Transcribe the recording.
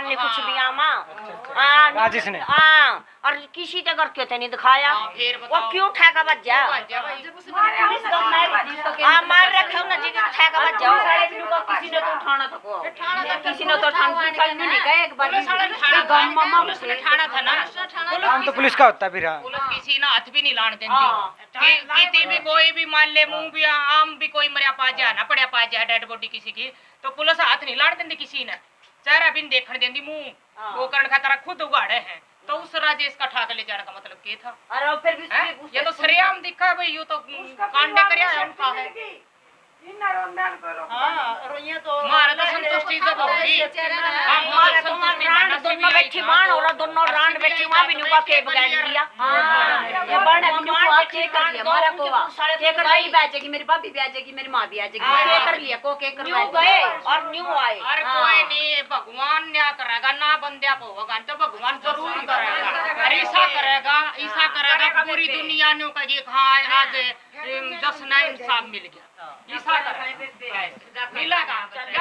नहीं कुछ भी आमा। हाँ राजेश ने? हाँ और किसी के घर क्यों तो नहीं दिखाया? हाँ, वो क्यों ठेका बच जा बाजा हाँ मार रखे हो ना जी ठेका बच जाओ। किसी ने तो उठाना था। को किसी ने तो उठाना था नहीं गए एक बार ने ठाड़ा गम मामा पुलिस ने ठाड़ा था ना? काम तो पुलिस का होता है फिर हाँ। पुलिस किसी ना हाथ भी नहीं लाने हाँ। देती किसी भी कोई भी मान ले मुँह भी आम भी कोई मरिया पा जा ना पड़िया पा जा डेड बॉडी किसी की। तो पुलिस हाथ नहीं लाने देती किसी ने। चेहरा भी नहीं देखने देती मुँह। वो करण खातर खुद उगाड़े हैं। तो उस राजेश का ठाक ले जाने का मतलब क्या था? अरे फिर भी हैं? ये तो सरेआम दिखा है भाई ये तो कांडे कर उनका है। तो तो रान मानना दोनों बैठी बाण और दोनों रान बैठी वहाँ भी नुका के बगाड़ लिया। ये बड़ा भी नुको मान के कर लिया मारा को के कर भाई बैजेगी मेरी भाभी बैजेगी मेरी माँ भी आ जाएगी हाँ। के कर लिया को के कर न्यू गए और न्यू आए। अरे कोई नहीं भगवान क्या करेगा ना बंदे को होगा तो भगवान ज़रूर करेगा। अरे ऐसा करेगा ऐसा करेगा पूरी दुनिया ने का ये हाँ आज दस ना इंसाफ मिल गया। ऐसा करेगा। मिलेगा है